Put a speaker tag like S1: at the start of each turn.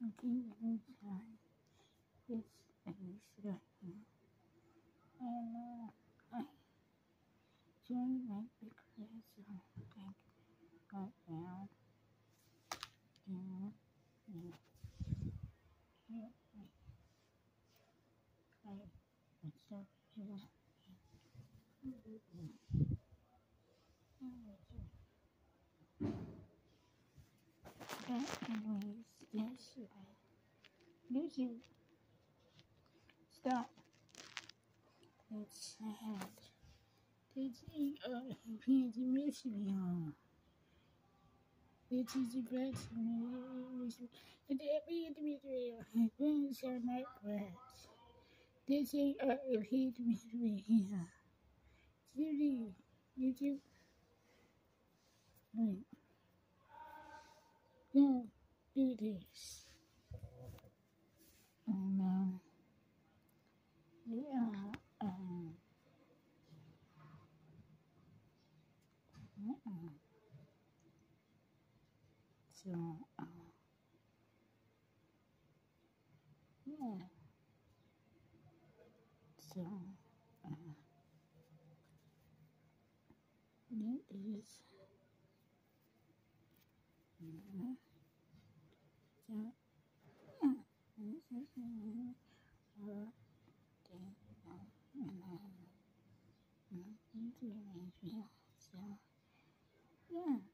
S1: looking inside his face right now. And uh, I join right because I think right now. And yeah. Yeah. I, it's up here. But anyways, yes, I YouTube. Stop. It's sad. This is uh, appears to miss me on. This is the best news. And appears to miss me on. This is my breath. This is uh, appears to miss me here. Judy, YouTube. Wait. Go do this. And, um, yeah, um, uh-uh. So, uh, yeah. So, uh, it is, uh, so, yeah, this is, uh, uh, thing, uh, and, uh, uh, into Israel. So, yeah.